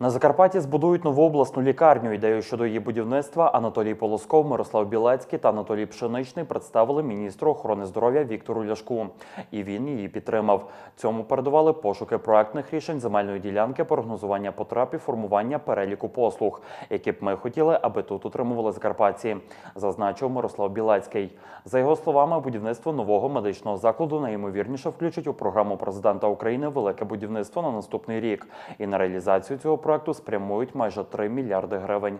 На Закарпатті збудують нову обласну лікарню. Ідею щодо її будівництва Анатолій Полосков, Мирослав Білецький та Анатолій Пшеничний представили міністру охорони здоров'я Віктору Ляшку. І він її підтримав. Цьому передували пошуки проектних рішень земельної ділянки, прогнозування потреб і формування переліку послуг, які б ми хотіли, аби тут утримували закарпатці, зазначив Мирослав Білецький. За його словами, будівництво нового медичного закладу найімовірніше включить у програму президента України велике будівництво на наступний рік. І на реалізацію цього проекту спрямують майже 3 мільярди гривень.